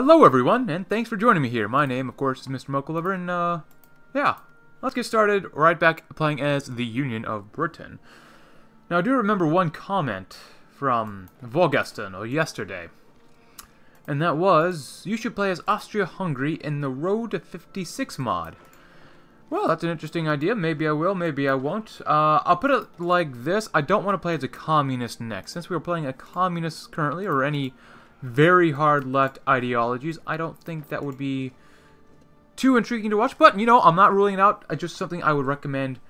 Hello everyone, and thanks for joining me here. My name, of course, is Mr. Mochalover, and uh, yeah, let's get started right back playing as the Union of Britain. Now, I do remember one comment from Volgaston, or yesterday, and that was, you should play as Austria-Hungary in the Road to 56 mod. Well, that's an interesting idea. Maybe I will, maybe I won't. Uh, I'll put it like this. I don't want to play as a communist next. Since we are playing a communist currently, or any very hard left ideologies. I don't think that would be too intriguing to watch, but, you know, I'm not ruling it out. It's just something I would recommend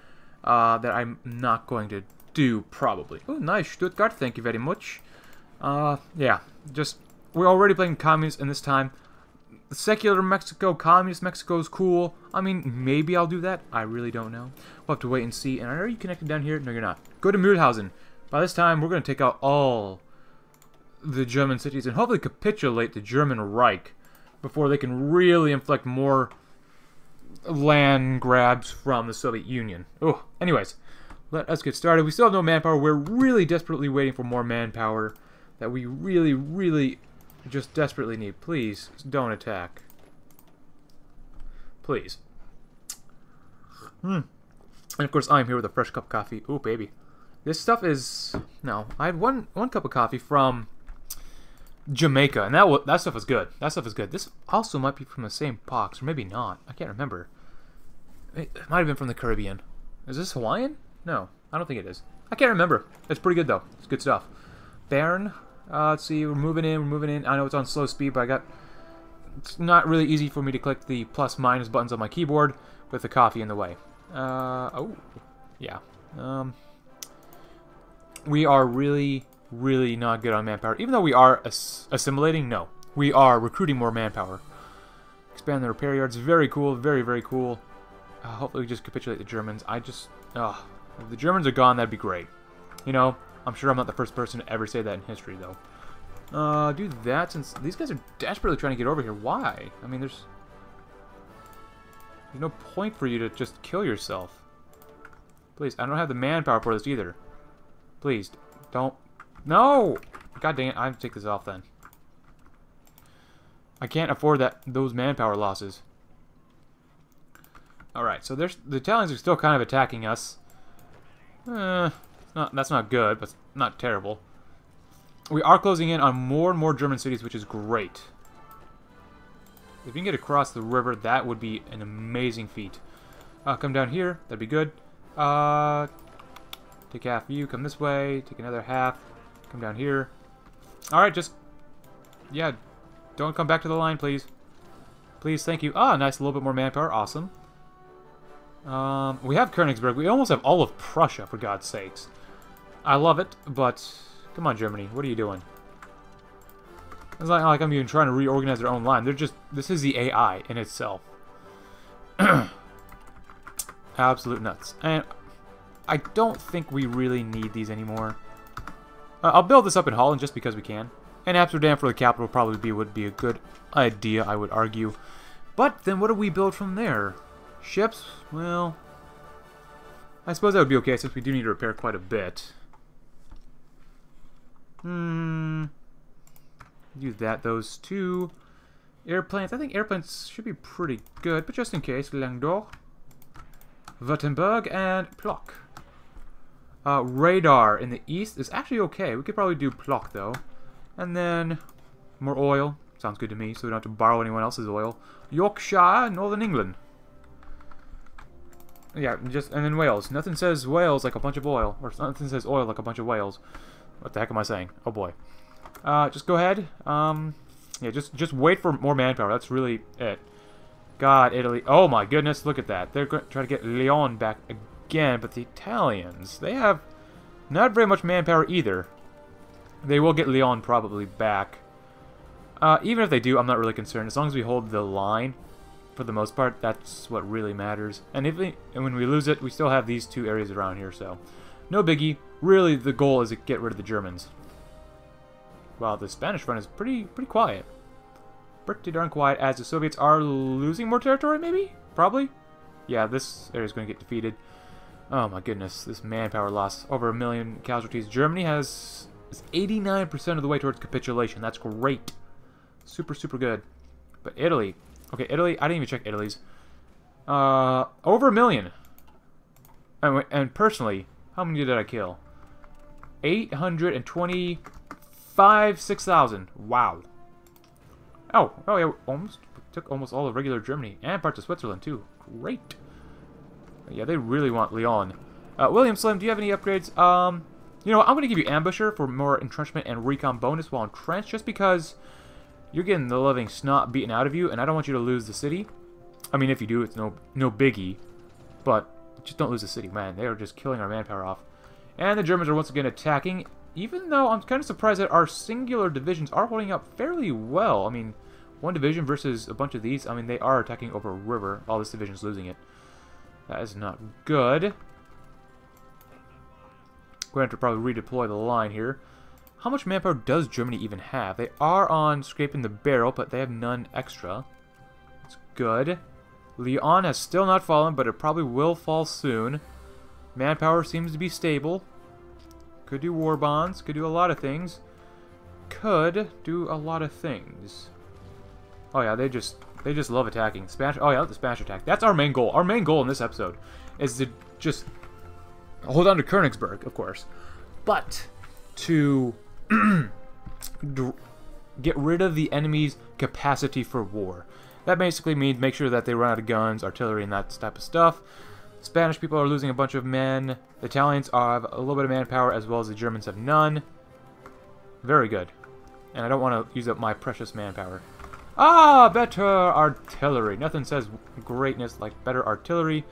uh, that I'm not going to do, probably. Oh, nice, Stuttgart, thank you very much. Uh, yeah, just, we're already playing communists in this time. Secular Mexico, Communist Mexico is cool. I mean, maybe I'll do that. I really don't know. We'll have to wait and see. And are you connected down here? No, you're not. Go to Mühlhausen. By this time, we're going to take out all the German cities and hopefully capitulate the German Reich before they can really inflict more land grabs from the Soviet Union. Oh, anyways, let us get started. We still have no manpower. We're really desperately waiting for more manpower that we really, really just desperately need. Please, don't attack. Please. Hmm. And of course, I'm here with a fresh cup of coffee. Oh, baby. This stuff is... No, I had one, one cup of coffee from Jamaica, and that that stuff is good. That stuff is good. This also might be from the same box, or maybe not. I can't remember. It might have been from the Caribbean. Is this Hawaiian? No, I don't think it is. I can't remember. It's pretty good though. It's good stuff. Baron. Uh, let's see. We're moving in. We're moving in. I know it's on slow speed, but I got. It's not really easy for me to click the plus minus buttons on my keyboard with the coffee in the way. Uh, oh, yeah. Um, we are really really not good on manpower. Even though we are ass assimilating, no. We are recruiting more manpower. Expand the repair yards. Very cool. Very, very cool. Uh, hopefully we just capitulate the Germans. I just... Uh, if the Germans are gone, that'd be great. You know, I'm sure I'm not the first person to ever say that in history, though. Uh, do that since these guys are desperately trying to get over here. Why? I mean, there's... There's no point for you to just kill yourself. Please, I don't have the manpower for this either. Please, don't no! God dang it, I have to take this off then. I can't afford that those manpower losses. Alright, so there's the Italians are still kind of attacking us. Uh, not, that's not good, but not terrible. We are closing in on more and more German cities, which is great. If you can get across the river, that would be an amazing feat. Uh, come down here, that'd be good. Uh, take half of you, come this way, take another half. Come down here. Alright, just... Yeah, don't come back to the line, please. Please, thank you. Ah, nice, a little bit more manpower. Awesome. Um, we have Königsberg. We almost have all of Prussia, for God's sakes. I love it, but... Come on, Germany. What are you doing? It's not like I'm even trying to reorganize their own line. They're just... This is the AI in itself. Absolute nuts. And I don't think we really need these anymore. Uh, I'll build this up in Holland just because we can. And Amsterdam for the capital probably be, would be a good idea, I would argue. But then what do we build from there? Ships? Well, I suppose that would be okay since we do need to repair quite a bit. Hmm. Use that, those two. Airplanes. I think airplanes should be pretty good, but just in case, Languedoc, Württemberg, and Plock. Uh, radar in the east is actually okay. We could probably do Plock, though. And then more oil. Sounds good to me, so we don't have to borrow anyone else's oil. Yorkshire, Northern England. Yeah, just and then Wales. Nothing says Wales like a bunch of oil, or nothing says oil like a bunch of whales. What the heck am I saying? Oh boy. Uh, just go ahead. Um, yeah, just just wait for more manpower. That's really it. God, Italy. Oh my goodness, look at that. They're trying to get Lyon back again but the Italians, they have not very much manpower either. They will get Lyon probably back. Uh, even if they do, I'm not really concerned. As long as we hold the line, for the most part, that's what really matters. And if we, and when we lose it, we still have these two areas around here, so no biggie. Really, the goal is to get rid of the Germans. Wow, the Spanish front is pretty pretty quiet. Pretty darn quiet, as the Soviets are losing more territory, maybe? Probably? Yeah, this area is going to get defeated. Oh my goodness, this manpower loss. Over a million casualties. Germany has is 89% of the way towards capitulation. That's great. Super, super good. But Italy. Okay, Italy. I didn't even check Italy's. Uh, over a million. And, and personally, how many did I kill? 825, 6,000. Wow. Oh, oh yeah, almost took almost all of regular Germany and parts of Switzerland too. Great. Yeah, they really want Lyon. Uh, William Slim, do you have any upgrades? Um, you know, I'm going to give you Ambusher for more entrenchment and recon bonus while entrenched, just because you're getting the loving snot beaten out of you, and I don't want you to lose the city. I mean, if you do, it's no no biggie, but just don't lose the city, man. They are just killing our manpower off. And the Germans are once again attacking, even though I'm kind of surprised that our singular divisions are holding up fairly well. I mean, one division versus a bunch of these, I mean, they are attacking over a river. All this division's losing it. That is not good. We're going to, to probably redeploy the line here. How much manpower does Germany even have? They are on scraping the barrel, but they have none extra. It's good. Lyon has still not fallen, but it probably will fall soon. Manpower seems to be stable. Could do war bonds. Could do a lot of things. Could do a lot of things. Oh yeah, they just they just love attacking. Spanish. Oh yeah, the Spanish attack. That's our main goal. Our main goal in this episode is to just hold on to Königsberg, of course, but to get rid of the enemy's capacity for war. That basically means make sure that they run out of guns, artillery, and that type of stuff. Spanish people are losing a bunch of men. The Italians have a little bit of manpower as well as the Germans have none. Very good. And I don't want to use up my precious manpower. Ah, better artillery. Nothing says greatness like better artillery.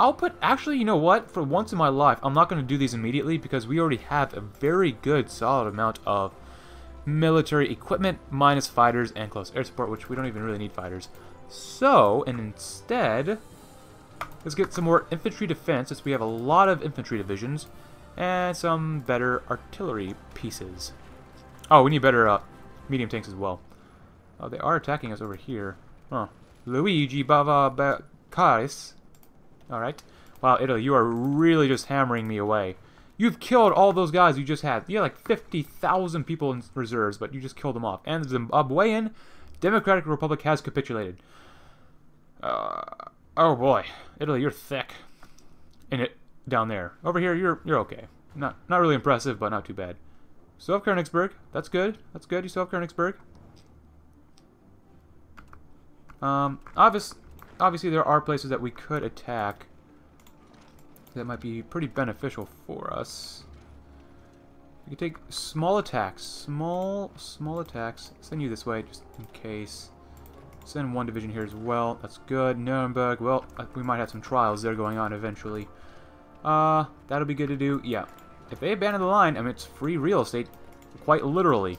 I'll put, actually, you know what? For once in my life, I'm not going to do these immediately because we already have a very good, solid amount of military equipment minus fighters and close air support, which we don't even really need fighters. So, and instead, let's get some more infantry defense, since we have a lot of infantry divisions, and some better artillery pieces. Oh, we need better uh, medium tanks as well. Oh, they are attacking us over here. Huh. Luigi Bava Baccaris. Alright. Wow, Italy, you are really just hammering me away. You've killed all those guys you just had. You had like 50,000 people in reserves, but you just killed them off. And the Zimbabwean Democratic Republic has capitulated. Uh, oh boy, Italy, you're thick. In it down there. Over here, you're you're okay. Not not really impressive, but not too bad. Still have Königsberg. That's good. That's good. You still have Königsberg. Um, obvious, obviously there are places that we could attack that might be pretty beneficial for us. We could take small attacks. Small, small attacks. Send you this way, just in case. Send one division here as well. That's good. Nuremberg, well, uh, we might have some trials there going on eventually. Uh, that'll be good to do. Yeah. If they abandon the line, I mean, it's free real estate, quite literally.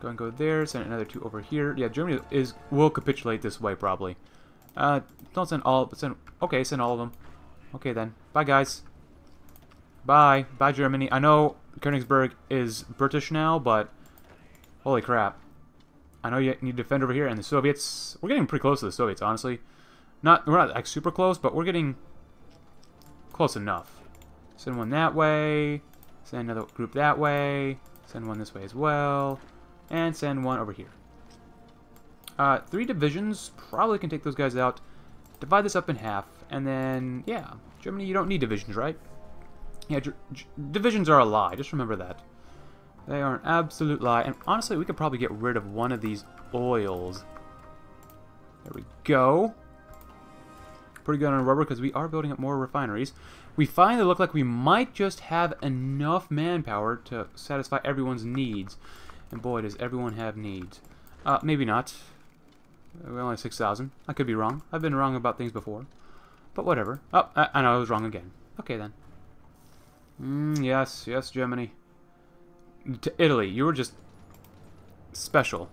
Go and go there, send another two over here. Yeah, Germany is will capitulate this way, probably. Uh, don't send all, but send... Okay, send all of them. Okay, then. Bye, guys. Bye. Bye, Germany. I know Königsberg is British now, but... Holy crap. I know you need to defend over here, and the Soviets... We're getting pretty close to the Soviets, honestly. Not We're not, like, super close, but we're getting close enough. Send one that way. Send another group that way. Send one this way as well. And send one over here. Uh, three divisions probably can take those guys out. Divide this up in half, and then, yeah, Germany, you don't need divisions, right? Yeah, divisions are a lie, just remember that. They are an absolute lie, and honestly, we could probably get rid of one of these oils. There we go. Pretty good on rubber, because we are building up more refineries. We finally look like we might just have enough manpower to satisfy everyone's needs. And boy, does everyone have needs. Uh, maybe not. We only have 6,000. I could be wrong. I've been wrong about things before. But whatever. Oh, I, I know I was wrong again. Okay, then. Mm, yes, yes, Germany. Italy, you were just special.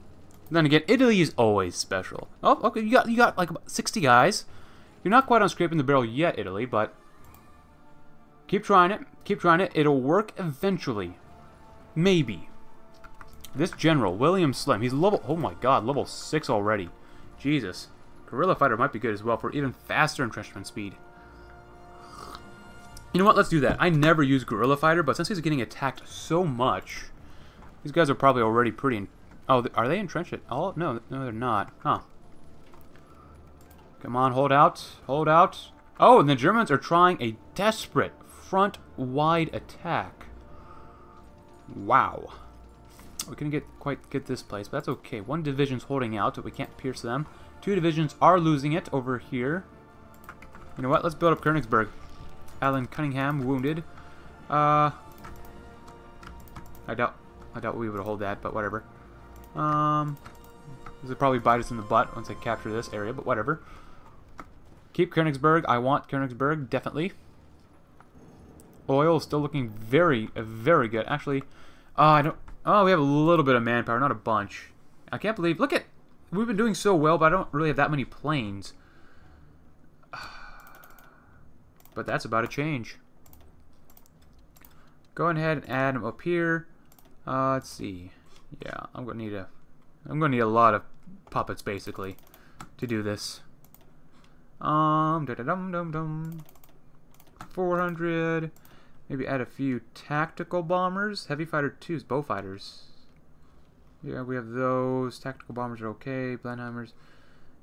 Then again, Italy is always special. Oh, okay, you got you got like 60 guys. You're not quite on scraping the barrel yet, Italy, but keep trying it. Keep trying it. It'll work eventually. Maybe. This general, William Slim, he's level, oh my god, level 6 already. Jesus. Guerrilla Fighter might be good as well for even faster entrenchment speed. You know what, let's do that. I never use Guerrilla Fighter, but since he's getting attacked so much, these guys are probably already pretty Oh, are they entrenched at all? No, no, they're not. Huh. Come on, hold out. Hold out. Oh, and the Germans are trying a desperate front-wide attack. Wow. We couldn't get quite get this place, but that's okay. One division's holding out, but we can't pierce them. Two divisions are losing it over here. You know what? Let's build up Königsberg. Alan Cunningham wounded. Uh, I doubt, I doubt we would hold that, but whatever. Um, this would probably bite us in the butt once I capture this area, but whatever. Keep Königsberg. I want Königsberg, definitely. Oil is still looking very, very good. Actually, uh, I don't... Oh, we have a little bit of manpower, not a bunch. I can't believe... Look at... We've been doing so well, but I don't really have that many planes. But that's about to change. Go ahead and add them up here. Uh, let's see. Yeah, I'm gonna need a... I'm gonna need a lot of puppets, basically, to do this. Um, da da dum dum dum. 400. Maybe add a few tactical bombers. Heavy fighter 2s, Beaufighters. Yeah, we have those. Tactical bombers are okay. Blenheimers.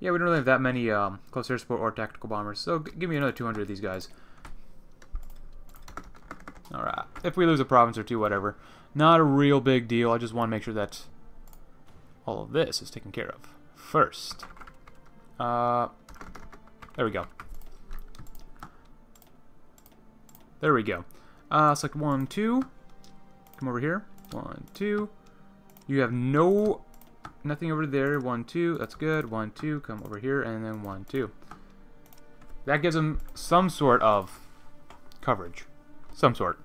Yeah, we don't really have that many um, close air support or tactical bombers. So give me another 200 of these guys. Alright. If we lose a province or two, whatever. Not a real big deal. I just want to make sure that all of this is taken care of. First. Uh, there we go. There we go. Uh, select one, two. Come over here. One, two. You have no, nothing over there. One, two. That's good. One, two. Come over here, and then one, two. That gives them some sort of coverage. Some sort.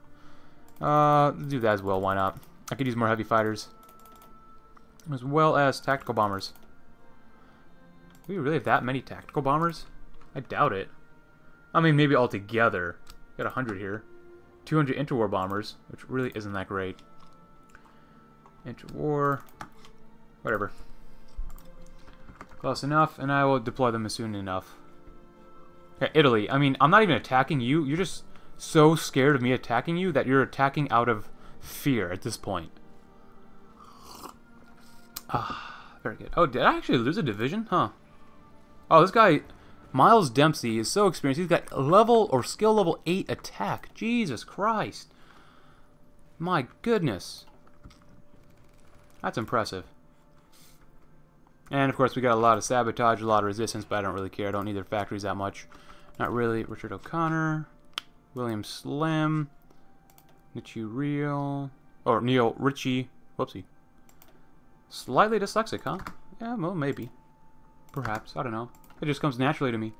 Uh, do that as well. Why not? I could use more heavy fighters. As well as tactical bombers. Do we really have that many tactical bombers? I doubt it. I mean, maybe altogether. Got 100 here. 200 interwar bombers, which really isn't that great. Interwar. Whatever. Close enough, and I will deploy them as soon enough. Okay, Italy. I mean, I'm not even attacking you. You're just so scared of me attacking you that you're attacking out of fear at this point. Ah, very good. Oh, did I actually lose a division? Huh. Oh, this guy, Miles Dempsey, is so experienced. He's got level or skill level 8 attack. Jesus Christ. My goodness. That's impressive. And, of course, we got a lot of sabotage, a lot of resistance, but I don't really care. I don't need their factories that much. Not really. Richard O'Connor. William Slim, Nichi Real, or Neil Ritchie, whoopsie. Slightly dyslexic, huh? Yeah, well, maybe. Perhaps, I don't know. It just comes naturally to me.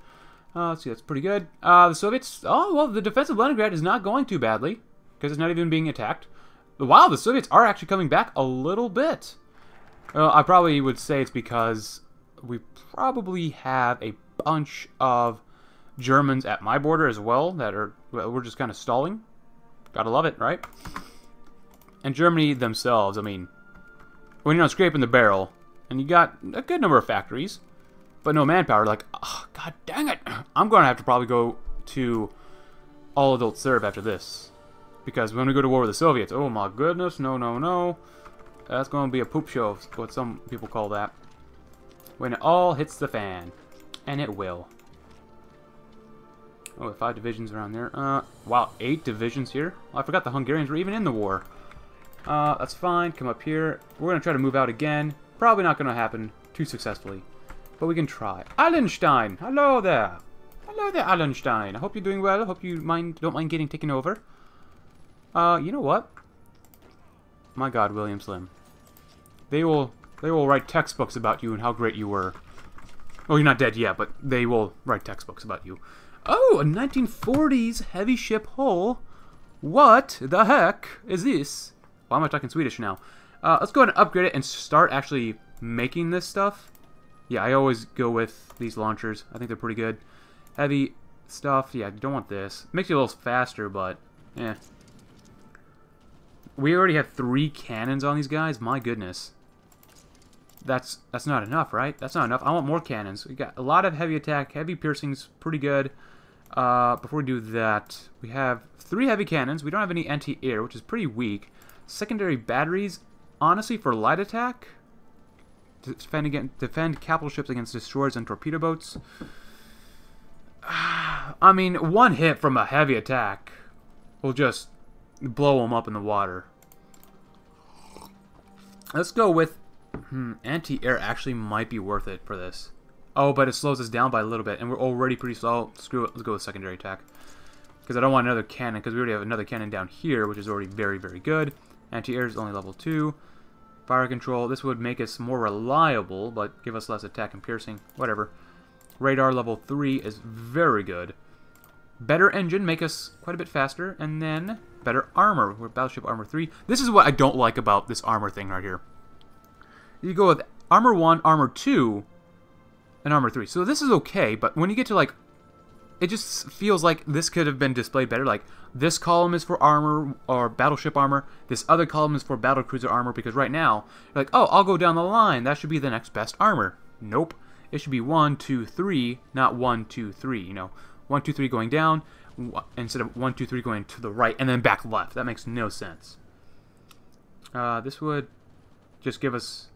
Uh, let's see, that's pretty good. Uh, the Soviets, oh, well, the defense of Leningrad is not going too badly, because it's not even being attacked. Wow, the Soviets are actually coming back a little bit. Well, I probably would say it's because we probably have a bunch of Germans at my border as well that are we're just kind of stalling. Gotta love it, right? And Germany themselves, I mean, when you're not scraping the barrel, and you got a good number of factories, but no manpower, like, oh, god dang it, I'm gonna have to probably go to all adult serve after this. Because when we go to war with the Soviets, oh my goodness, no, no, no. That's gonna be a poop show, what some people call that. When it all hits the fan. And it will. Oh, five divisions around there. Uh, wow, eight divisions here? I forgot the Hungarians were even in the war. Uh, that's fine. Come up here. We're going to try to move out again. Probably not going to happen too successfully. But we can try. Allenstein! Hello there! Hello there, Allenstein. I hope you're doing well. I hope you mind don't mind getting taken over. Uh, you know what? My god, William Slim. They will they will write textbooks about you and how great you were. Oh, you're not dead yet, but they will write textbooks about you. Oh, a 1940s heavy ship hull. What the heck is this? Why am I talking Swedish now? Uh, let's go ahead and upgrade it and start actually making this stuff. Yeah, I always go with these launchers. I think they're pretty good. Heavy stuff. Yeah, don't want this. Makes you a little faster, but yeah. We already have three cannons on these guys. My goodness. That's that's not enough, right? That's not enough. I want more cannons. We got a lot of heavy attack, heavy piercings, pretty good. Uh, before we do that, we have three heavy cannons. We don't have any anti-air, which is pretty weak. Secondary batteries, honestly, for light attack, defend against defend capital ships against destroyers and torpedo boats. I mean, one hit from a heavy attack will just blow them up in the water. Let's go with hmm, anti-air. Actually, might be worth it for this. Oh, but it slows us down by a little bit, and we're already pretty slow. Screw it. Let's go with secondary attack. Because I don't want another cannon, because we already have another cannon down here, which is already very, very good. Anti-air is only level 2. Fire control. This would make us more reliable, but give us less attack and piercing. Whatever. Radar level 3 is very good. Better engine, make us quite a bit faster. And then better armor. We're Battleship Armor 3. This is what I don't like about this armor thing right here. You go with Armor 1, Armor 2, and Armor 3. So this is okay, but when you get to like... It just feels like this could have been displayed better. Like, this column is for armor, or battleship armor. This other column is for battlecruiser armor, because right now, you're like, oh, I'll go down the line. That should be the next best armor. Nope. It should be 1, 2, 3, not 1, 2, 3, you know. 1, 2, 3 going down, instead of 1, 2, 3 going to the right, and then back left. That makes no sense. Uh, this would just give us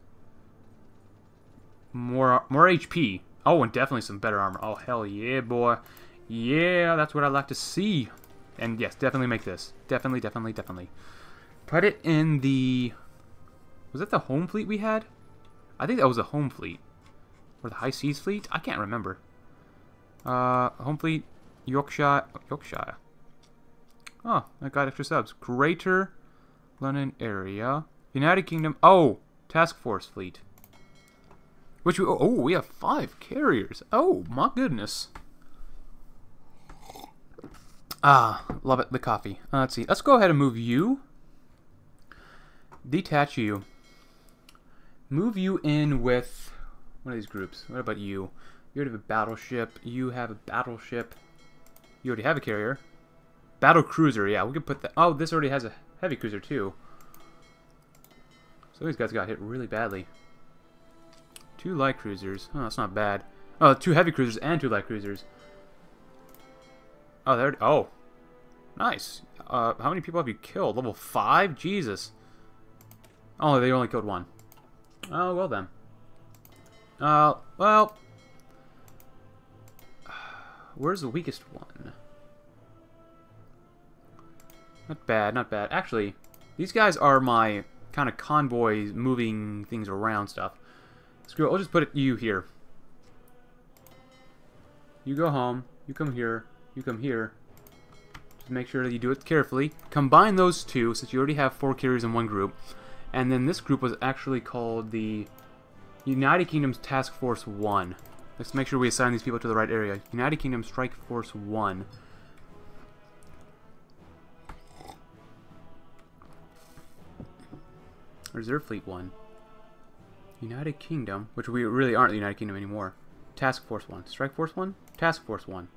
more more HP. Oh, and definitely some better armor. Oh, hell yeah, boy. Yeah, that's what I like to see. And yes, definitely make this. Definitely, definitely, definitely. Put it in the... Was that the home fleet we had? I think that was a home fleet. Or the high seas fleet? I can't remember. Uh, home fleet, Yorkshire. Yorkshire. Oh, I got extra subs. Greater London area. United Kingdom. Oh, task force fleet. Which we, oh, we have five carriers. Oh, my goodness. Ah, love it, the coffee. Uh, let's see. Let's go ahead and move you. Detach you. Move you in with one of these groups. What about you? You already have a battleship. You have a battleship. You already have a carrier. Battle cruiser, yeah, we could put that. Oh, this already has a heavy cruiser too. So these guys got hit really badly. Two light cruisers. Oh, that's not bad. Oh, two heavy cruisers and two light cruisers. Oh, there. Oh, nice. Uh, how many people have you killed? Level five? Jesus. Oh, they only killed one. Oh, well then. Uh, well. Where's the weakest one? Not bad, not bad. Actually, these guys are my kind of convoys moving things around stuff. Screw it, I'll just put it, you here. You go home, you come here, you come here. Just make sure that you do it carefully. Combine those two, since you already have four carriers in one group. And then this group was actually called the United Kingdom's Task Force 1. Let's make sure we assign these people to the right area. United Kingdom Strike Force 1. Reserve Fleet 1. United Kingdom, which we really aren't the United Kingdom anymore. Task Force 1. Strike Force 1? Task Force 1.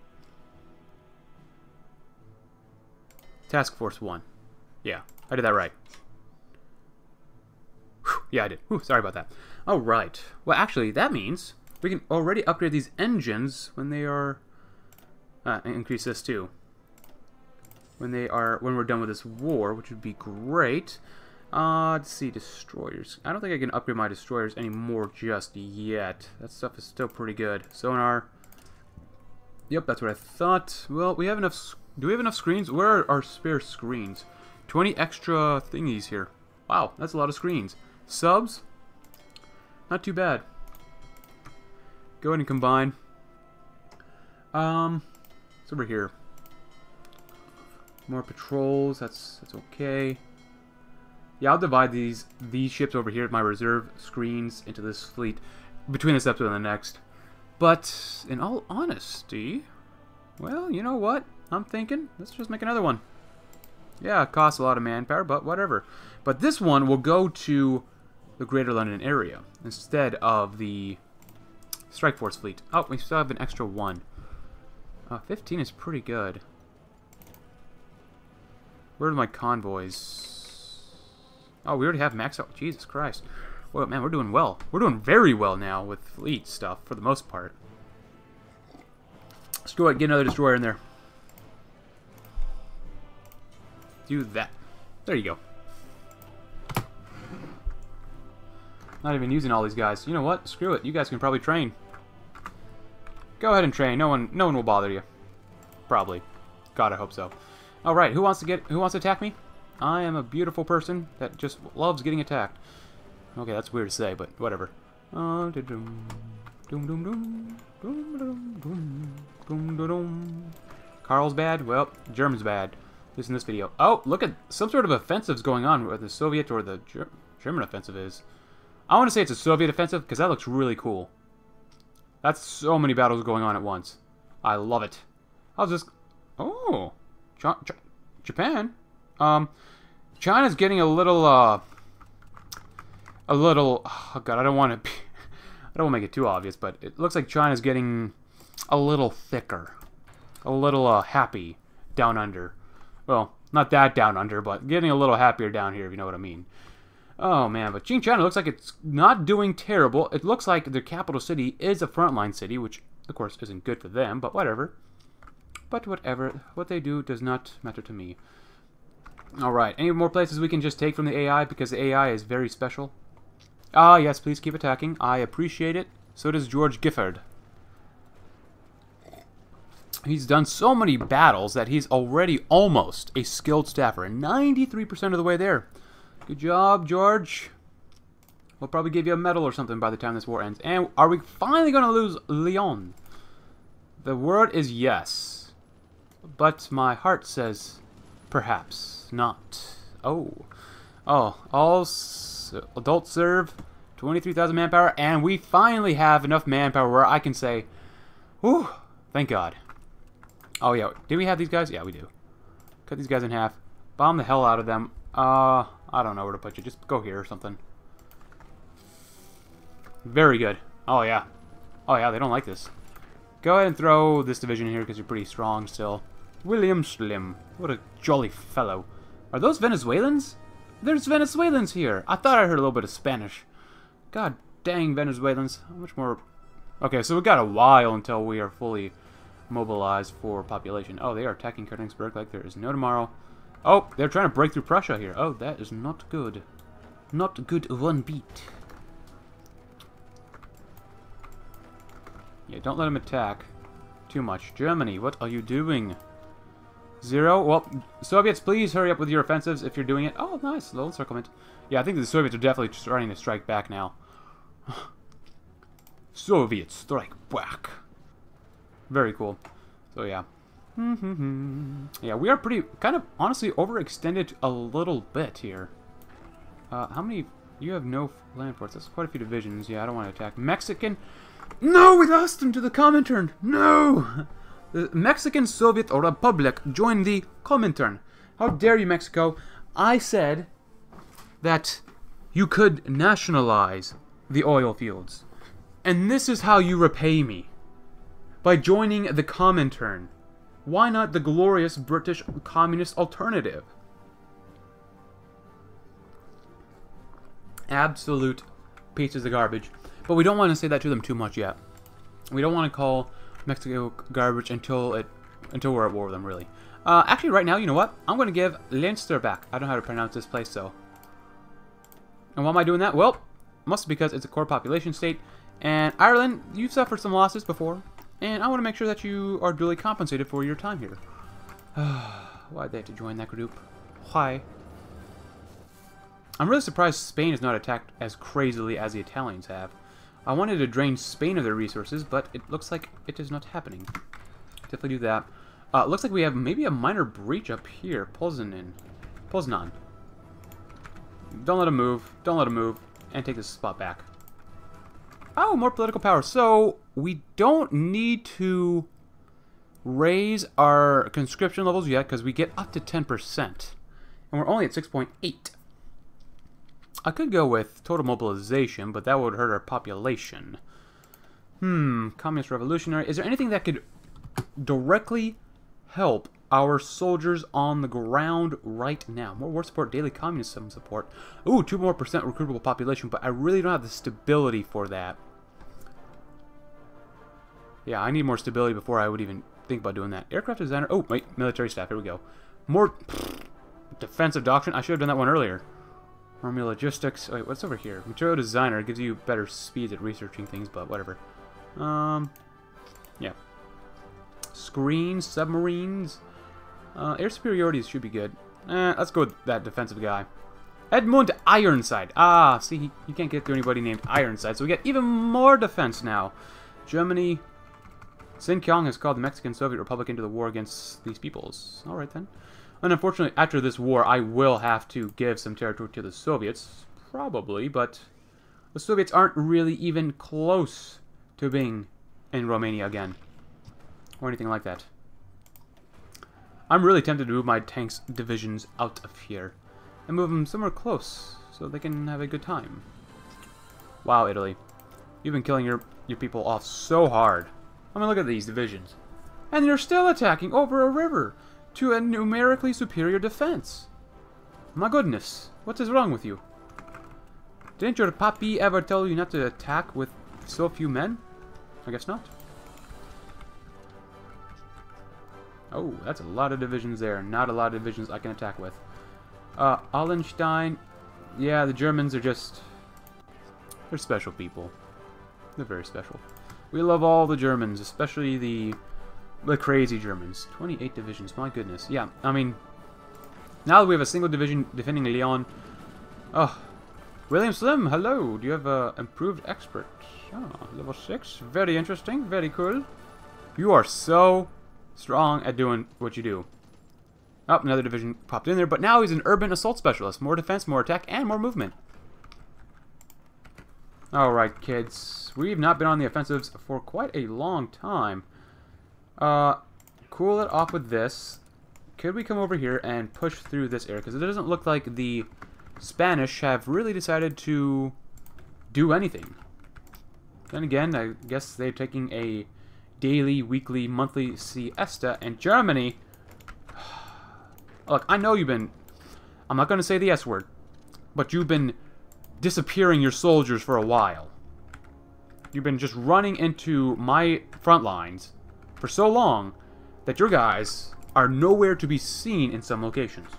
Task Force 1. Yeah, I did that right. Whew, yeah, I did. Whew, sorry about that. Alright. Well, actually, that means we can already upgrade these engines when they are... Uh, increase this too. When they are... When we're done with this war, which would be great. Uh, let's see, destroyers. I don't think I can upgrade my destroyers anymore just yet. That stuff is still pretty good. Sonar. Yep, that's what I thought. Well, we have enough... Do we have enough screens? Where are our spare screens? 20 extra thingies here. Wow, that's a lot of screens. Subs? Not too bad. Go ahead and combine. Um, it's over here. More patrols, that's that's okay. Yeah, I'll divide these these ships over here, my reserve screens, into this fleet between this episode and the next. But in all honesty, well, you know what? I'm thinking let's just make another one. Yeah, it costs a lot of manpower, but whatever. But this one will go to the Greater London area instead of the Strike Force fleet. Oh, we still have an extra one. Uh, 15 is pretty good. Where are my convoys? Oh, we already have max out. Jesus Christ. Well, man, we're doing well. We're doing very well now with fleet stuff, for the most part. Let's go ahead get another destroyer in there. Do that. There you go. Not even using all these guys. You know what? Screw it. You guys can probably train. Go ahead and train. No one, no one will bother you. Probably. God, I hope so. All right. Who wants to get? Who wants to attack me? I am a beautiful person that just loves getting attacked. Okay, that's weird to say, but whatever. Uh, Carl's bad? Well, German's bad. This in this video. Oh, look at some sort of offensive's going on where the Soviet or the Ger German offensive is. I want to say it's a Soviet offensive because that looks really cool. That's so many battles going on at once. I love it. I'll just... Oh. J J Japan? Um, China's getting a little, uh... A little... Oh, God, I don't want to... I don't want to make it too obvious, but it looks like China's getting a little thicker. A little, uh, happy down under. Well, not that down under, but getting a little happier down here, if you know what I mean. Oh, man, but China looks like it's not doing terrible. It looks like their capital city is a frontline city, which, of course, isn't good for them, but whatever. But whatever. What they do does not matter to me. Alright, any more places we can just take from the AI, because the AI is very special? Ah, yes, please keep attacking. I appreciate it. So does George Giffard. He's done so many battles that he's already almost a skilled staffer. 93% of the way there. Good job, George. We'll probably give you a medal or something by the time this war ends. And are we finally going to lose Lyon? The word is yes. But my heart says perhaps not. Oh. Oh, all adults serve 23,000 manpower, and we finally have enough manpower where I can say, whew, thank God. Oh, yeah. Do we have these guys? Yeah, we do. Cut these guys in half. Bomb the hell out of them. Uh, I don't know where to put you. Just go here or something. Very good. Oh, yeah. Oh, yeah, they don't like this. Go ahead and throw this division here because you're pretty strong still. William Slim. What a jolly fellow. Are those Venezuelans? There's Venezuelans here. I thought I heard a little bit of Spanish. God dang Venezuelans. How much more... Okay, so we got a while until we are fully mobilized for population. Oh, they are attacking Königsberg like there is no tomorrow. Oh, they're trying to break through Prussia here. Oh, that is not good. Not good one beat. Yeah, don't let them attack too much. Germany, what are you doing? Zero? Well, Soviets, please hurry up with your offensives if you're doing it. Oh, nice. Little encirclement. Yeah, I think the Soviets are definitely starting to strike back now. Soviets strike back. Very cool. So, yeah. yeah, we are pretty, kind of, honestly, overextended a little bit here. Uh, how many... You have no land forts. That's quite a few divisions. Yeah, I don't want to attack. Mexican... No, we lost them to the Comintern. No! The Mexican Soviet Republic joined the Comintern. How dare you, Mexico? I said that you could nationalize the oil fields. And this is how you repay me. By joining the Comintern. Why not the glorious British communist alternative? Absolute pieces of garbage. But we don't want to say that to them too much yet. We don't want to call Mexico garbage until it until we're at war with them, really. Uh, actually, right now, you know what? I'm going to give Leinster back. I don't know how to pronounce this place, so. And why am I doing that? Well, must be because it's a core population state. And Ireland, you've suffered some losses before. And I want to make sure that you are duly compensated for your time here. Why'd they have to join that group? Why? I'm really surprised Spain is not attacked as crazily as the Italians have. I wanted to drain Spain of their resources, but it looks like it is not happening. Definitely do that. Uh, looks like we have maybe a minor breach up here. Poznan. In. poznan. Don't let him move. Don't let him move. And take this spot back. Oh, more political power. So, we don't need to raise our conscription levels yet because we get up to 10%. And we're only at 6.8. I could go with total mobilization, but that would hurt our population. Hmm, Communist Revolutionary. Is there anything that could directly help our soldiers on the ground right now? More war support, daily communism support. Ooh, 2 more percent recruitable population, but I really don't have the stability for that. Yeah, I need more stability before I would even think about doing that. Aircraft designer. Oh, wait, military staff. Here we go. More defensive doctrine. I should have done that one earlier. Army logistics. Wait, what's over here? Material designer gives you better speed at researching things, but whatever. Um, yeah. Screens, submarines. Uh, air superiority should be good. Eh, let's go with that defensive guy. Edmund Ironside. Ah, see, he, you can't get to anybody named Ironside, so we get even more defense now. Germany. Sin has called the Mexican Soviet Republic into the war against these peoples. Alright then. And unfortunately, after this war, I will have to give some territory to the Soviets. Probably, but the Soviets aren't really even close to being in Romania again. Or anything like that. I'm really tempted to move my tanks divisions out of here. And move them somewhere close, so they can have a good time. Wow, Italy. You've been killing your, your people off so hard. I mean, look at these divisions. And you're still attacking over a river to a numerically superior defense. My goodness, what is wrong with you? Didn't your papi ever tell you not to attack with so few men? I guess not. Oh, that's a lot of divisions there. Not a lot of divisions I can attack with. Uh, Allenstein. Yeah, the Germans are just... They're special people. They're very special. We love all the Germans, especially the the crazy Germans. 28 divisions, my goodness. Yeah, I mean, now that we have a single division defending Lyon... Oh, William Slim, hello. Do you have a improved expert? Oh, level 6. Very interesting, very cool. You are so strong at doing what you do. Oh, another division popped in there, but now he's an urban assault specialist. More defense, more attack, and more movement. Alright, kids. We've not been on the offensives for quite a long time. Uh, cool it off with this. Could we come over here and push through this area? Because it doesn't look like the Spanish have really decided to do anything. Then again, I guess they're taking a daily, weekly, monthly siesta. And Germany... Look, I know you've been... I'm not going to say the S word. But you've been disappearing your soldiers for a while. You've been just running into my front lines for so long that your guys are nowhere to be seen in some locations.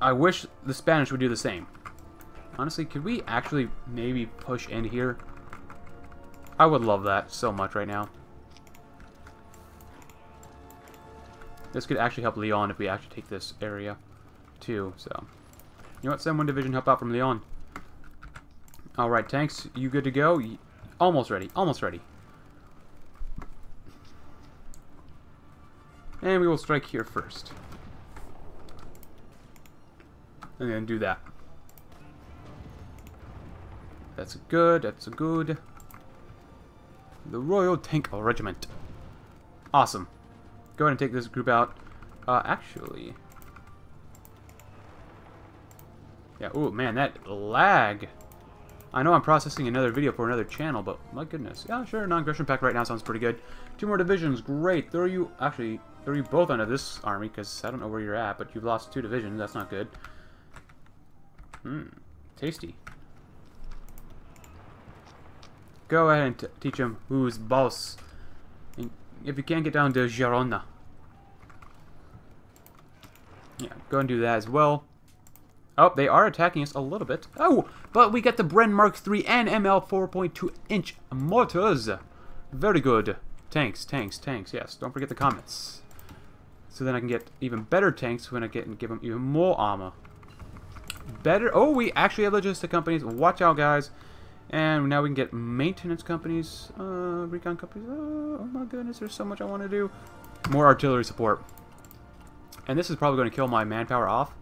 I wish the Spanish would do the same. Honestly, could we actually maybe push in here? I would love that so much right now. This could actually help Lyon if we actually take this area, too, so... You know what? Send one division help out from Lyon. Alright, tanks, you good to go? Almost ready, almost ready. And we will strike here first. And then do that. That's good, that's good. The Royal Tank Regiment. Awesome. Go ahead and take this group out. Uh, actually... Yeah, oh man, that lag. I know I'm processing another video for another channel, but my goodness. Yeah, sure, non-aggression pact right now sounds pretty good. Two more divisions, great. Throw you, actually, throw you both under this army, because I don't know where you're at, but you've lost two divisions, that's not good. Hmm, tasty. Go ahead and teach him who's boss. And if you can't get down to Girona. Yeah, go and do that as well. Oh, they are attacking us a little bit. Oh, but we get the Bren Mark III and ML 4.2 inch mortars. Very good. Tanks, tanks, tanks. Yes, don't forget the comments. So then I can get even better tanks when I get and give them even more armor. Better. Oh, we actually have logistic companies. Watch out, guys. And now we can get maintenance companies, uh, recon companies. Oh, oh my goodness, there's so much I want to do. More artillery support. And this is probably going to kill my manpower off.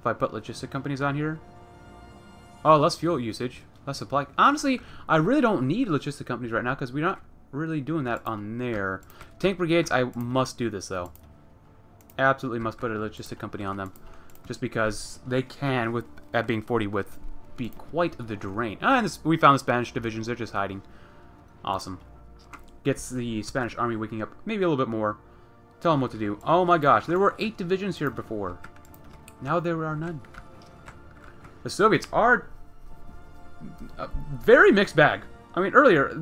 If I put logistic companies on here. Oh, less fuel usage. Less supply. Honestly, I really don't need logistic companies right now because we're not really doing that on there. Tank brigades, I must do this though. Absolutely must put a logistic company on them. Just because they can, with at being 40 width, be quite the drain. Ah, and this, we found the Spanish divisions. They're just hiding. Awesome. Gets the Spanish army waking up maybe a little bit more. Tell them what to do. Oh my gosh, there were eight divisions here before. Now there are none. The Soviets are a very mixed bag. I mean, earlier,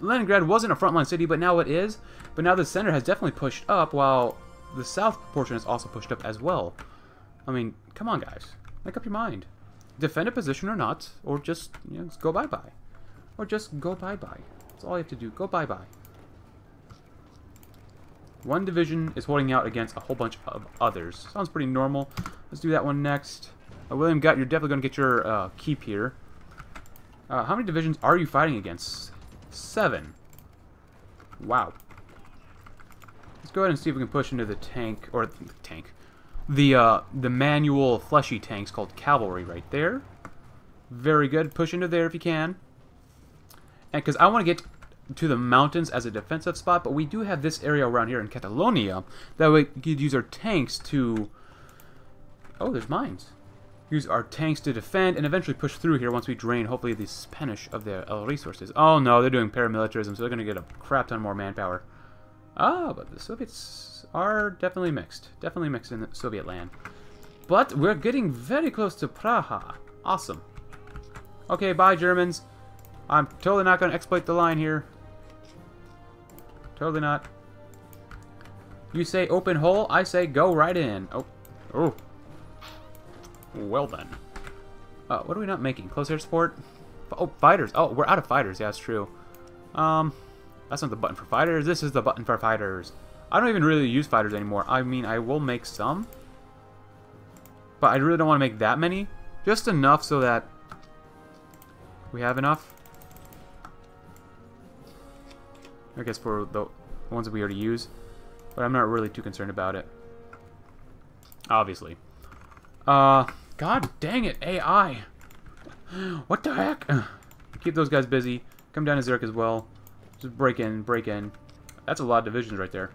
Leningrad wasn't a frontline city, but now it is. But now the center has definitely pushed up, while the south portion has also pushed up as well. I mean, come on, guys. Make up your mind. Defend a position or not, or just, you know, just go bye-bye. Or just go bye-bye. That's all you have to do. Go bye-bye. One division is holding out against a whole bunch of others. Sounds pretty normal. Let's do that one next. Uh, William Gott, you're definitely going to get your uh, keep here. Uh, how many divisions are you fighting against? Seven. Wow. Let's go ahead and see if we can push into the tank, or the tank. The, uh, the manual fleshy tanks called cavalry right there. Very good. Push into there if you can. And because I want to get to the mountains as a defensive spot, but we do have this area around here in Catalonia that we could use our tanks to... Oh, there's mines. Use our tanks to defend and eventually push through here once we drain, hopefully, the Spanish of their resources. Oh no, they're doing paramilitarism, so they're going to get a crap ton more manpower. Ah, but the Soviets are definitely mixed. Definitely mixed in the Soviet land. But we're getting very close to Praha. Awesome. Okay, bye, Germans. I'm totally not going to exploit the line here. Totally not. You say open hole, I say go right in. Oh. Oh. Well then. Uh, what are we not making? Close air support? Oh, fighters. Oh, we're out of fighters. Yeah, that's true. Um, that's not the button for fighters. This is the button for fighters. I don't even really use fighters anymore. I mean, I will make some. But I really don't want to make that many. Just enough so that we have enough. I guess for the ones that we already use. But I'm not really too concerned about it. Obviously. Uh, god dang it, AI. What the heck? Keep those guys busy. Come down to Zurich as well. Just break in, break in. That's a lot of divisions right there.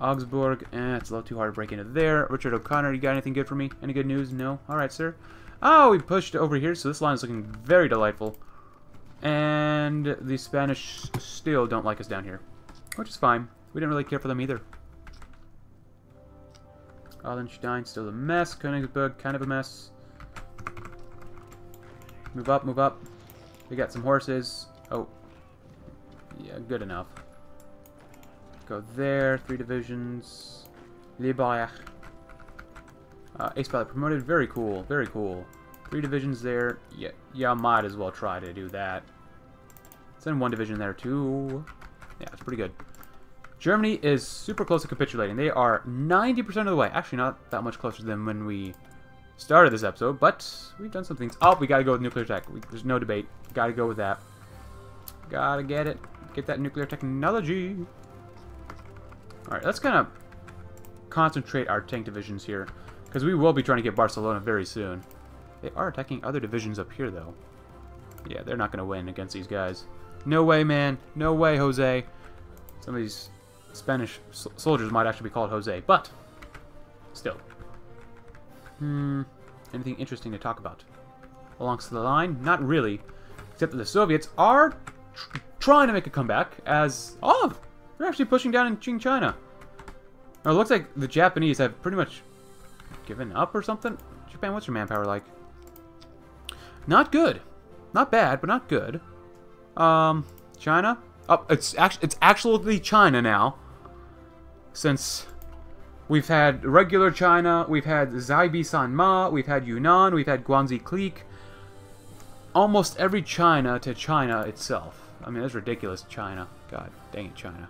Augsburg, eh, it's a little too hard to break into there. Richard O'Connor, you got anything good for me? Any good news? No? Alright, sir. Oh, we pushed over here, so this line is looking very delightful. And the Spanish still don't like us down here. Which is fine. We didn't really care for them either. Allenstein, still a mess. Königsberg, kind of a mess. Move up, move up. We got some horses. Oh. Yeah, good enough. Go there. Three divisions. Liebach. Uh, Ace Pilot promoted. Very cool. Very cool. Three divisions there. Yeah, yeah, I might as well try to do that. Send one division there too. Yeah, it's pretty good. Germany is super close to capitulating. They are 90% of the way. Actually, not that much closer than when we started this episode, but we've done some things. Oh, we gotta go with nuclear tech. We, there's no debate. Gotta go with that. Gotta get it. Get that nuclear technology. Alright, let's kind of concentrate our tank divisions here. Because we will be trying to get Barcelona very soon. They are attacking other divisions up here, though. Yeah, they're not going to win against these guys. No way, man. No way, Jose. Some of these Spanish soldiers might actually be called Jose, but still. Hmm, anything interesting to talk about? Along the line? Not really. Except that the Soviets are tr trying to make a comeback as... Oh, they're actually pushing down in Qing China. Now, it looks like the Japanese have pretty much given up or something. Japan, what's your manpower like? Not good. Not bad, but not good. Um, China? Oh, it's actually it's actually China now. Since we've had regular China, we've had Xibei San Ma, we've had Yunnan, we've had Guangxi Clique. Almost every China to China itself. I mean, that's ridiculous, China. God dang it, China.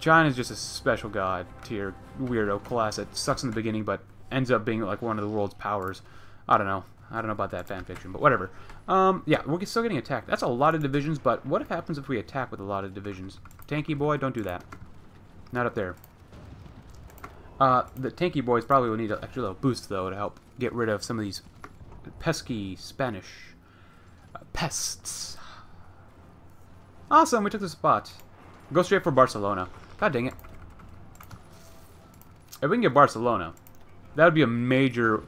China's just a special god tier weirdo class that sucks in the beginning, but ends up being like one of the world's powers. I don't know. I don't know about that fan fiction, but whatever. Um, yeah, we're still getting attacked. That's a lot of divisions, but what happens if we attack with a lot of divisions? Tanky boy, don't do that. Not up there. Uh, the tanky boys probably will need an extra little boost, though, to help get rid of some of these pesky Spanish uh, pests. Awesome, we took the spot. Go straight for Barcelona. God dang it. If we can get Barcelona, that would be a major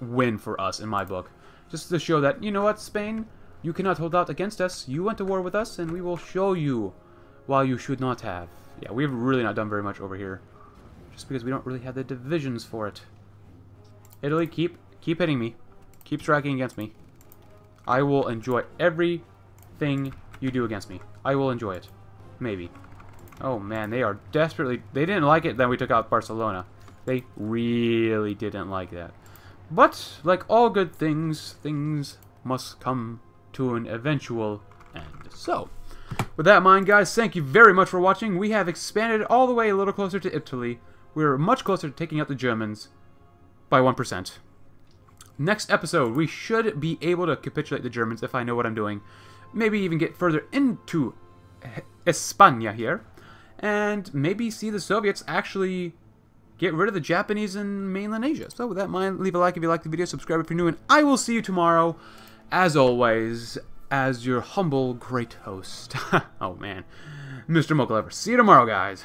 win for us in my book. Just to show that, you know what, Spain? You cannot hold out against us. You went to war with us, and we will show you why you should not have. Yeah, we've really not done very much over here. Just because we don't really have the divisions for it. Italy, keep keep hitting me. Keep striking against me. I will enjoy everything you do against me. I will enjoy it. Maybe. Oh man, they are desperately... They didn't like it then we took out Barcelona. They really didn't like that. But, like all good things, things must come to an eventual end. So, with that in mind, guys, thank you very much for watching. We have expanded all the way a little closer to Italy. We're much closer to taking out the Germans by 1%. Next episode, we should be able to capitulate the Germans if I know what I'm doing. Maybe even get further into España here. And maybe see the Soviets actually get rid of the Japanese in mainland Asia. So with that in mind, leave a like if you like the video, subscribe if you're new, and I will see you tomorrow, as always, as your humble great host. oh man, Mr. Mochalover. See you tomorrow, guys.